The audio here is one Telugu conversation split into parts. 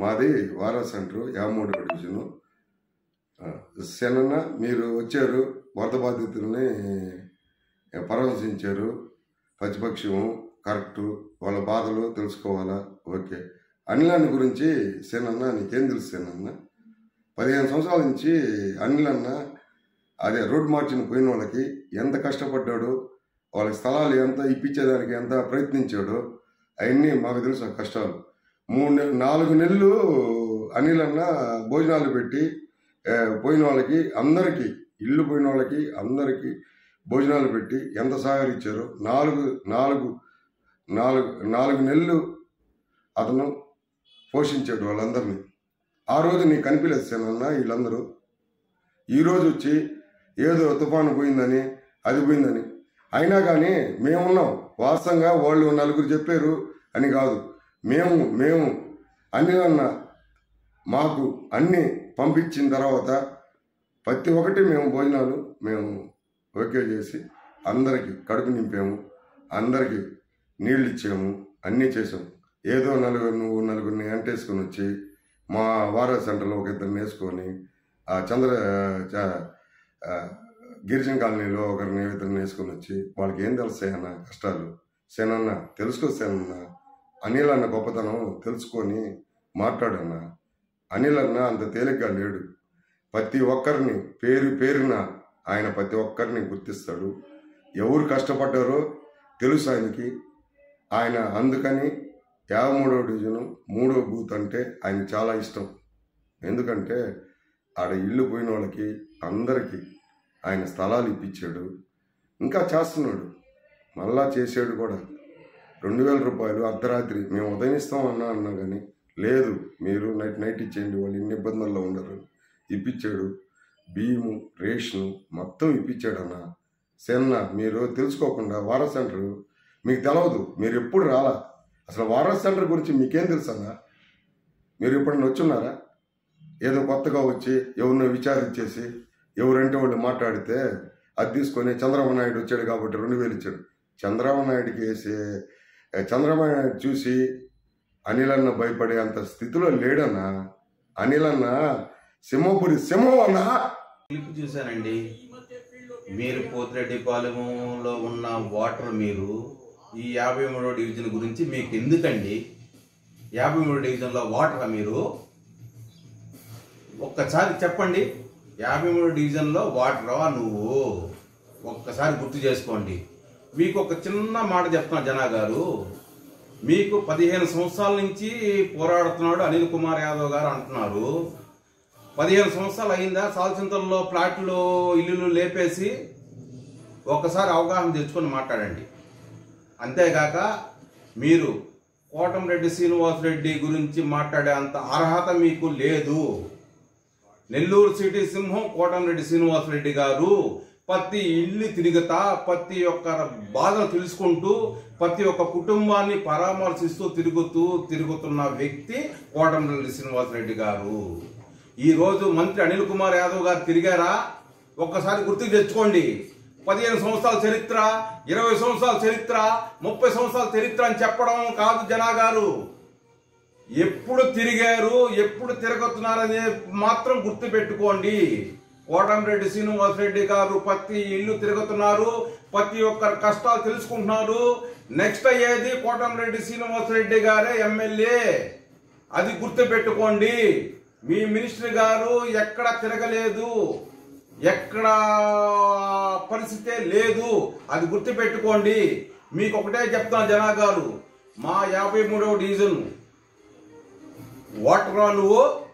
మాది వారా సెంటర్ యామూడ డివిజను. శనన్న మీరు వచ్చారు వరద బాధితుల్ని పరామర్శించారు. ప్రతిపక్షము కరెక్టు వాళ్ళ బాధలు తెలుసుకోవాలా? ఓకే. అనిలాన్ని గురించి శనన్న నీకేం తెలుసు శనన్న. పదిహేను సంవత్సరాల నుంచి అనిలన్న అదే రోడ్ మార్చిన పోయిన వాళ్ళకి ఎంత కష్టపడ్డాడో వాళ్ళకి స్థలాలు ఎంత ఇప్పించేదానికి ఎంత ప్రయత్నించాడో అవన్నీ మాకు తెలుసు కష్టాలు. మూడు నాలుగు నెలలు అన్న భోజనాలు పెట్టి పోయిన వాళ్ళకి అందరికీ ఇల్లు పోయిన వాళ్ళకి అందరికీ భోజనాలు పెట్టి ఎంత సహకరించారో నాలుగు నాలుగు నాలుగు నాలుగు నెలలు అతను పోషించాడు వాళ్ళందరినీ. ఆ రోజు నీకు కనిపించలేదు సేనన్న వీళ్ళందరూ ఈరోజు వచ్చి ఏదో తుఫాను పోయిందని అది పోయిందని. అయినా కానీ మేమున్నాం. వాస్తవంగా వాళ్ళు నలుగురు చెప్పారు అని కాదు. మేము మేము అన్ని మాకు అన్నీ పంపించిన తర్వాత ప్రతి ఒక్కటి మేము భోజనాలు మేము ఓకే చేసి అందరికి కడుపు నింపాము అందరికి నీళ్ళు ఇచ్చాము అన్నీ చేసాము ఏదో నలుగురు నువ్వు నలుగురిని అంటేసుకొని వచ్చి మా వారా సెంటర్లో ఒక ఇద్దరిని వేసుకొని ఆ చంద్ర చ- గిరిజన కాలనీలో ఒకరిని ఇద్దరిని వేసుకొని వచ్చి వాళ్ళకి ఏం తెలుస్తాయన్న కష్టాలు? సేనన్న తెలుసుకో సేనన్న అనిల్ అన్న గొప్పతనం తెలుసుకొని మాట్లాడన్న. అనిల్ అన్న అంత తేలిగ్గా లేడు. ప్రతి ఒక్కరిని పేరు పేరున ఆయన ప్రతి ఒక్కరిని గుర్తిస్తాడు. ఎవరు కష్టపడ్డారో తెలుసు ఆయనకి. ఆయన అందుకని యాభై మూడవ డివిజను మూడో బూత్ అంటే ఆయన చాలా ఇష్టం. ఎందుకంటే ఆడ ఇల్లు పోయిన వాళ్ళకి అందరికీ ఆయన స్థలాలు ఇప్పించాడు. ఇంకా చేస్తున్నాడు. మళ్ళా చేసాడు కూడా. రెండు వేల రూపాయలు అర్ధరాత్రి మేము ఉదయం ఇస్తాం అన్నా అన్నా కానీ లేదు మీరు నైట్ నైట్ ఇచ్చేయండి వాళ్ళు ఇన్ని ఇబ్బందుల్లో ఉండరు. ఇప్పించాడు బియ్యము రేషను మొత్తం ఇప్పించాడు అన్న సెన్న మీరు తెలుసుకోకుండా వారా సెంటర్ మీకు తెలవదు మీరు ఎప్పుడు రాలా? అసలు వారా సెంటర్ గురించి మీకేం తెలుసు అన్న? మీరు ఎప్పుడైనా వచ్చున్నారా? ఏదో కొత్తగా వచ్చి ఎవరినో విచారించేసి ఎవరంటే వాళ్ళు మాట్లాడితే అది తీసుకొని చంద్రబాబు నాయుడు వచ్చాడు కాబట్టి రెండు వేలు ఇచ్చాడు. చంద్రబాబు నాయుడుకి వేసే చంద్రబాబు చూసి అనిలన్న భయపడే అంత స్థితిలో లేడన్నా అనిలన్న సింహపురి సింహం అన్నా క్లిప్ చూశానండి మీరు పోతిరెడ్డిపాలెంలో ఉన్న వాటర్ మీరు ఈ యాభై మూడో డివిజన్ గురించి మీకు ఎందుకండి? యాభై మూడో డివిజన్లో వాటరా మీరు? ఒక్కసారి చెప్పండి. యాభై మూడు డివిజన్లో వాటరా నువ్వు? ఒక్కసారి గుర్తు చేసుకోండి. మీకు ఒక చిన్న మాట చెప్తున్నా జనా గారు మీకు పదిహేను సంవత్సరాల నుంచి పోరాడుతున్నాడు అనిల్ కుమార్ యాదవ్ గారు అంటున్నారు. పదిహేను సంవత్సరాలు అయిందా? సాల్చింతల్లో ప్లాట్లు ఇల్లులు లేపేసి ఒక్కసారి అవగాహన తెచ్చుకొని మాట్లాడండి. అంతేగాక మీరు కోటంరెడ్డి శ్రీనివాసరెడ్డి గురించి మాట్లాడే అంత అర్హత మీకు లేదు. నెల్లూరు సిటీ సింహం కోటంరెడ్డి శ్రీనివాసరెడ్డి గారు ప్రతి ఇల్లు తిరుగుతా ప్రతి ఒక్క బాధను తెలుసుకుంటూ ప్రతి ఒక్క కుటుంబాన్ని పరామర్శిస్తూ తిరుగుతూ తిరుగుతున్న వ్యక్తి కోటంరెడ్డి శ్రీనివాసరెడ్డి గారు. ఈరోజు మంత్రి అనిల్ కుమార్ యాదవ్ గారు తిరిగారా? ఒక్కసారి గుర్తుకు తెచ్చుకోండి. పదిహేను సంవత్సరాల చరిత్ర ఇరవై సంవత్సరాల చరిత్ర ముప్పై సంవత్సరాల చరిత్ర అని చెప్పడం కాదు జనా గారు ఎప్పుడు తిరిగారు ఎప్పుడు తిరగతున్నారనే మాత్రం గుర్తు కోటంరెడ్డి కోటంరెడ్డి శ్రీనివాసరెడ్డి గారు ప్రతి ఇల్లు తిరుగుతున్నారు ప్రతి ఒక్కరి కష్టాలు తెలుసుకుంటున్నారు. నెక్స్ట్ అయ్యేది కోటంరెడ్డి శ్రీనివాసరెడ్డి గారే ఎమ్మెల్యే. అది గుర్తు పెట్టుకోండి మీ మినిస్టర్ గారు ఎక్కడ తిరగలేదు. ఎక్కడ పరిస్థితే లేదు. అది గుర్తు పెట్టుకోండి మీకు ఒకటే చెప్తాను జనా గారు. మా యాభై మూడవ డివిజన్. ఓటర్ నువ్వు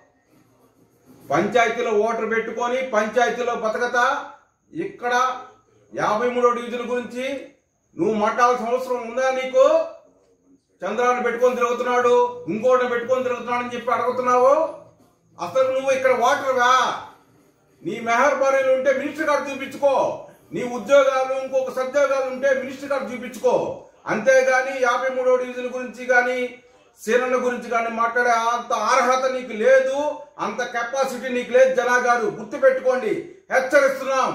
పంచాయతీలో ఓటర్ పెట్టుకొని పంచాయతీలో బతకత ఇక్కడ యాభై మూడో డివిజన్ గురించి నువ్వు మాట్లాడాల్సిన అవసరం ఉందా నీకు? చంద్రాన్ని పెట్టుకొని తిరుగుతున్నాడు ఇంకోటిని పెట్టుకొని తిరుగుతున్నాడు అని చెప్పి అడుగుతున్నావు? అసలు నువ్వు ఇక్కడ ఓటర్గా నీ మెహర్బారీలు ఉంటే మినిస్టర్ గారు చూపించుకో. నీ ఉద్యోగాలు ఇంకొక సద్యోగాలు ఉంటే మినిస్టర్ గారు చూపించుకో. అంతేగాని యాభై మూడో డివిజన్ గురించి కానీ సీనన్న గురించి కానీ మాట్లాడే అంత అర్హత నీకు లేదు అంత కెపాసిటీ నీకు లేదు జనా గారు గుర్తుపెట్టుకోండి. హెచ్చరిస్తున్నాం.